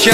وش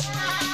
Bye.